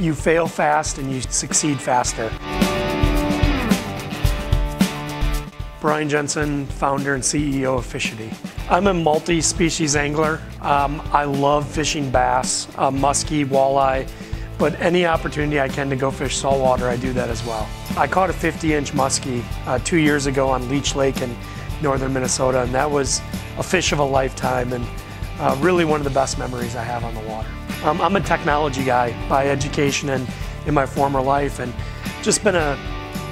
you fail fast and you succeed faster. Brian Jensen, founder and CEO of Fishidy. I'm a multi-species angler. Um, I love fishing bass, uh, muskie, walleye, but any opportunity I can to go fish saltwater, I do that as well. I caught a 50-inch muskie uh, two years ago on Leech Lake in northern Minnesota, and that was a fish of a lifetime and uh, really one of the best memories I have on the water. Um, I'm a technology guy by education and in my former life, and just been a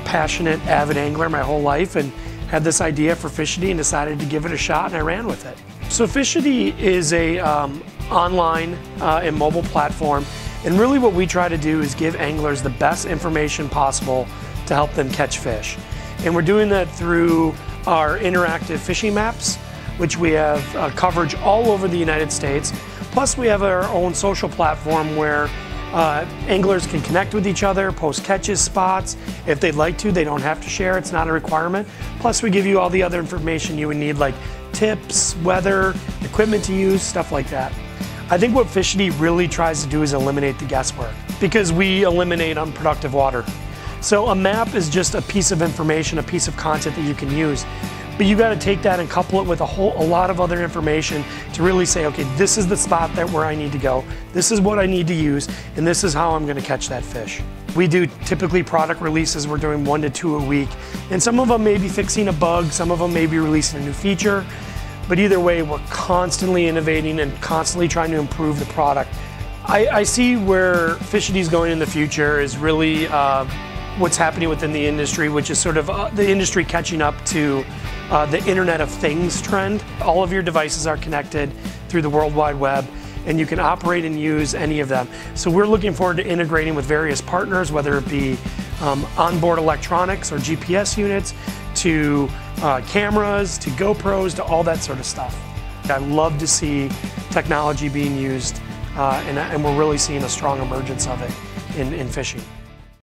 passionate, avid angler my whole life, and had this idea for Fishidy and decided to give it a shot and I ran with it. So Fishidy is a um, online uh, and mobile platform and really what we try to do is give anglers the best information possible to help them catch fish. And we're doing that through our interactive fishing maps, which we have uh, coverage all over the United States. Plus we have our own social platform where uh, anglers can connect with each other, post catches, spots. If they'd like to, they don't have to share, it's not a requirement. Plus we give you all the other information you would need like tips, weather, equipment to use, stuff like that. I think what Fishidy really tries to do is eliminate the guesswork because we eliminate unproductive water. So a map is just a piece of information, a piece of content that you can use. But you got to take that and couple it with a whole a lot of other information to really say, okay, this is the spot that where I need to go. This is what I need to use, and this is how I'm going to catch that fish. We do typically product releases. We're doing one to two a week, and some of them may be fixing a bug, some of them may be releasing a new feature. But either way, we're constantly innovating and constantly trying to improve the product. I, I see where Fishidy's going in the future is really uh, what's happening within the industry, which is sort of uh, the industry catching up to uh, the Internet of Things trend. All of your devices are connected through the World Wide Web and you can operate and use any of them. So we're looking forward to integrating with various partners, whether it be um, onboard electronics or GPS units, to uh, cameras, to GoPros, to all that sort of stuff. I love to see technology being used uh, and, and, we're really seeing a strong emergence of it in, in fishing.